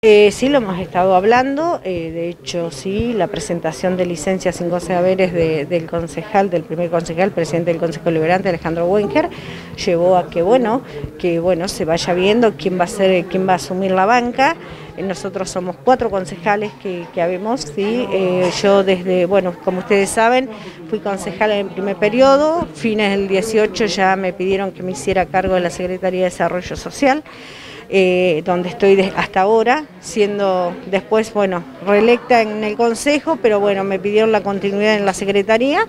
Eh, sí, lo hemos estado hablando, eh, de hecho sí, la presentación de licencias sin goce de haberes del concejal, del primer concejal, presidente del Consejo Liberante, Alejandro Wenker, llevó a que bueno, que bueno, se vaya viendo quién va a ser, quién va a asumir la banca. Eh, nosotros somos cuatro concejales que, que habemos, ¿sí? yo desde, bueno, como ustedes saben, fui concejal en el primer periodo, fines del 18 ya me pidieron que me hiciera cargo de la Secretaría de Desarrollo Social. Eh, donde estoy hasta ahora, siendo después, bueno, reelecta en el Consejo, pero bueno, me pidieron la continuidad en la Secretaría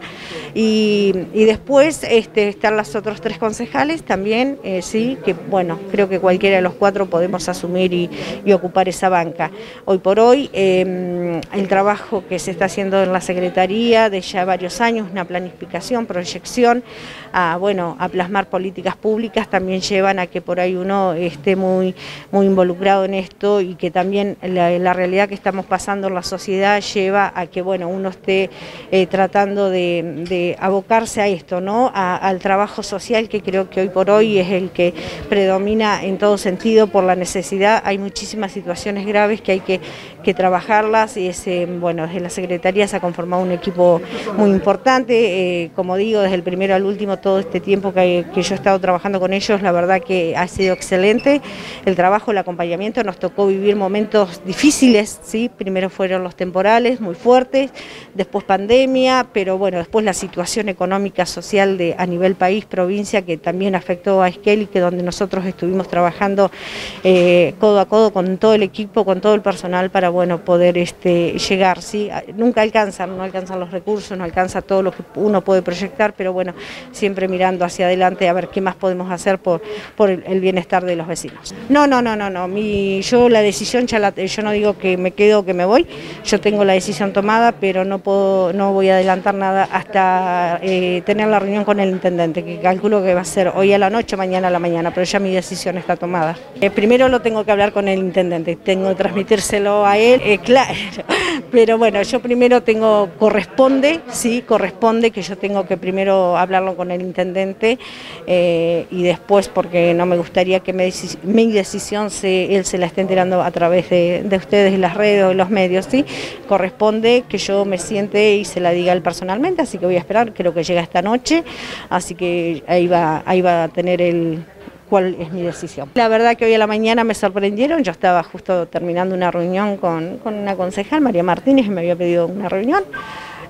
y, después este, están los otros tres concejales también, eh, sí, que bueno, creo que cualquiera de los cuatro podemos asumir y, ocupar esa banca. Hoy por hoy, em, el trabajo que se está haciendo en la Secretaría de ya varios años, una planificación, proyección, a, bueno, a plasmar políticas públicas, también llevan a que por ahí uno esté muy muy, involucrado en esto y que también la, realidad que estamos pasando en la sociedad lleva a que bueno, uno esté eh, tratando de, abocarse a esto, ¿no? al trabajo social que creo que hoy por hoy es el que predomina en todo sentido por la necesidad. Hay muchísimas situaciones graves que hay que, trabajarlas y ese, bueno, desde la Secretaría se ha conformado un equipo muy importante, eh, como digo, desde el primero al último todo este tiempo que yo he estado trabajando con ellos, la verdad que ha sido excelente el trabajo, el acompañamiento, nos tocó vivir momentos difíciles, ¿sí? primero fueron los temporales muy fuertes, después pandemia, pero bueno, después la situación económica, social a nivel país, provincia, que también afectó a Esquel y que donde nosotros estuvimos trabajando eh, codo a codo con todo el equipo, con todo el personal para bueno, poder este, llegar. ¿sí? Nunca alcanzan, no alcanzan los recursos, no alcanza todo lo que uno puede proyectar, pero bueno, siempre mirando hacia adelante a ver qué más podemos hacer por, por el bienestar de los vecinos. No, no, no, no, no. Yo la decisión, ya la, yo no digo que me quedo o que me voy, yo tengo la decisión tomada, pero no puedo, no voy a adelantar nada hasta eh, tener la reunión con el intendente, que calculo que va a ser hoy a la noche, mañana a la mañana, pero ya mi decisión está tomada. Eh, primero lo tengo que hablar con el intendente, tengo que transmitírselo a él, eh, claro, pero bueno, yo primero tengo, corresponde, sí, corresponde que yo tengo que primero hablarlo con el intendente y después, porque no me gustaría que me, me decisión se, él se la esté enterando a través de, ustedes, de las redes o los medios, ¿sí? Corresponde que yo me siente y se la diga él personalmente, así que voy a esperar, creo que llega esta noche, así que ahí va, ahí va a tener el cuál es mi decisión. La verdad que hoy a la mañana me sorprendieron, yo estaba justo terminando una reunión con, con una concejal, María Martínez, me había pedido una reunión,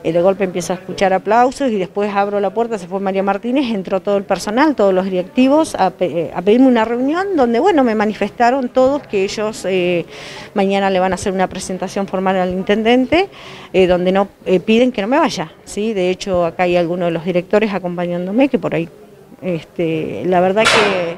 de golpe empiezo a escuchar aplausos y después abro la puerta, se fue María Martínez, entró todo el personal, todos los directivos a, pedirme una reunión donde, bueno, me manifestaron todos que ellos eh, mañana le van a hacer una presentación formal al intendente, eh, donde no eh, piden que no me vaya, ¿sí? De hecho, acá hay algunos de los directores acompañándome que por ahí, este, la verdad que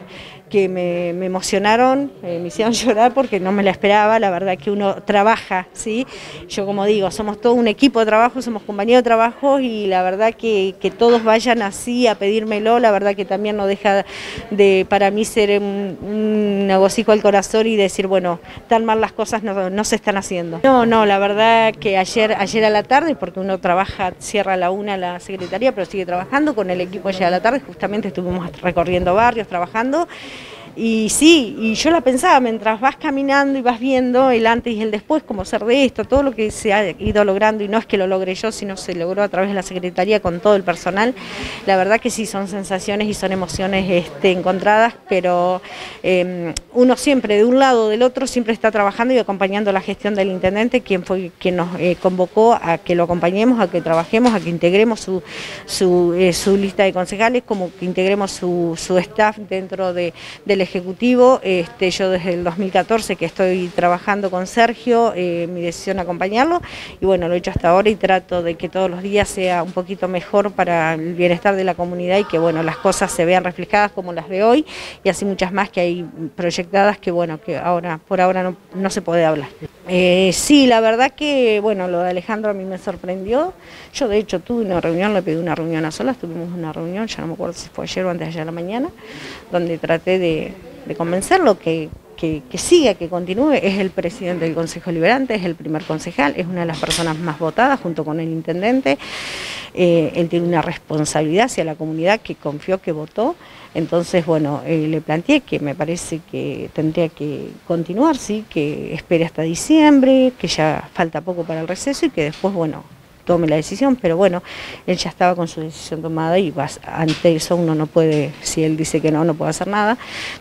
que me, emocionaron, eh, me hicieron llorar porque no me la esperaba, la verdad que uno trabaja, ¿sí? Yo como digo, somos todo un equipo de trabajo, somos compañeros de trabajo y la verdad que, todos vayan así a pedírmelo, la verdad que también no deja de para mí ser un negocijo al corazón y decir, bueno, tan mal las cosas no, se están haciendo. No, no, la verdad que ayer, ayer a la tarde, porque uno trabaja, cierra a la una la secretaría, pero sigue trabajando con el equipo ayer a la tarde, justamente estuvimos recorriendo barrios, trabajando y sí, y yo la pensaba, mientras vas caminando y vas viendo el antes y el después, como ser de esto, todo lo que se ha ido logrando, y no es que lo logre yo, sino se logró a través de la Secretaría con todo el personal, la verdad que sí, son sensaciones y son emociones este, encontradas, pero em, uno siempre, de un lado o del otro, siempre está trabajando y acompañando la gestión del Intendente, quien fue quien nos eh, convocó a que lo acompañemos, a que trabajemos, a que integremos su, su, eh, lista de concejales, como que integremos su, su staff dentro de, del Ejecutivo. Este, yo desde el 2014 que estoy trabajando con Sergio, eh, mi decisión acompañarlo y bueno, lo he hecho hasta ahora y trato de que todos los días sea un poquito mejor para el bienestar de la comunidad y que bueno, las cosas se vean reflejadas como las de hoy y así muchas más que hay proyectadas que bueno, que ahora por ahora no, se puede hablar. Eh, sí, la verdad que bueno, lo de Alejandro a mí me sorprendió. Yo de hecho tuve una reunión, le pedí una reunión a solas, tuvimos una reunión, ya no me acuerdo si fue ayer o antes de ayer a la mañana, donde traté de, convencerlo que, siga, que continúe, es el presidente del Consejo Liberante, es el primer concejal, es una de las personas más votadas junto con el intendente. Eh, él tiene una responsabilidad hacia la comunidad que confió, que votó. Entonces, bueno, eh, le planteé que me parece que tendría que continuar, sí, que espere hasta diciembre, que ya falta poco para el receso y que después, bueno, tome la decisión, pero bueno, él ya estaba con su decisión tomada y ante eso uno no puede, si él dice que no, no puede hacer nada,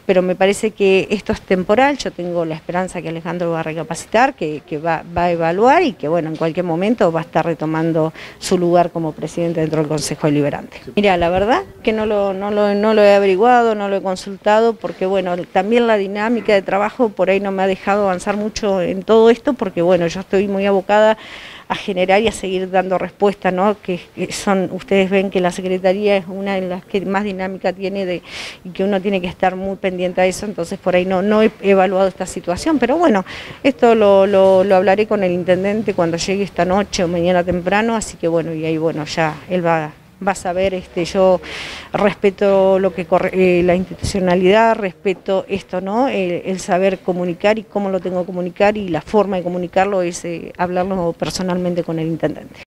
pero me parece que esto es temporal, yo tengo la esperanza que Alejandro va a recapacitar, que, va, a evaluar y que bueno, en cualquier momento va a estar retomando su lugar como presidente dentro del Consejo Deliberante. Mira, la verdad que no lo, no lo, no lo he averiguado, no lo he consultado, porque bueno, también la dinámica de trabajo por ahí no me ha dejado avanzar mucho en todo esto, porque bueno, yo estoy muy abocada a generar y a seguir dando respuesta, ¿no? Que, son, ustedes ven que la Secretaría es una de las que más dinámica tiene de, y que uno tiene que estar muy pendiente a eso, entonces por ahí no, no he evaluado esta situación, pero bueno, esto lo, lo, lo hablaré con el intendente cuando llegue esta noche o mañana temprano, así que bueno, y ahí bueno, ya él va vas a ver, este, yo respeto lo que corre, eh, la institucionalidad, respeto esto, ¿no? El, saber comunicar y cómo lo tengo que comunicar y la forma de comunicarlo es eh, hablarlo personalmente con el intendente.